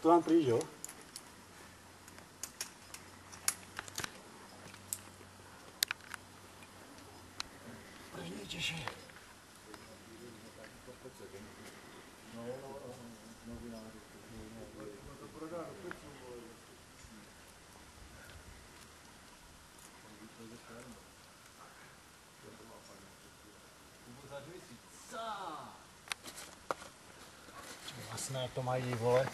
to mám prý, jo? Jasné, to mají, vole.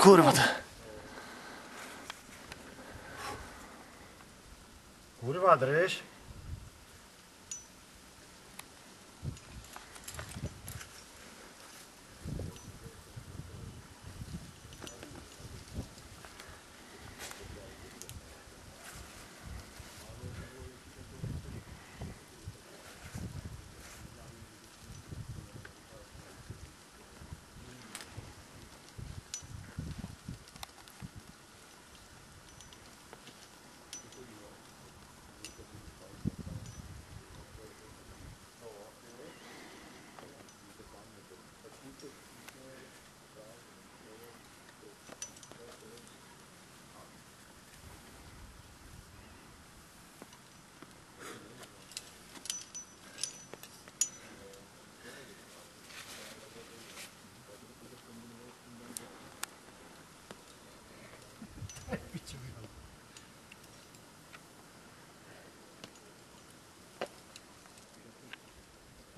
Kurwa. To... Kurwa, dryś.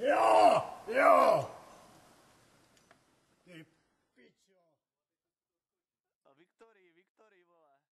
Jo, jo. Ty pičo. A Viktorii, Viktorii, vole.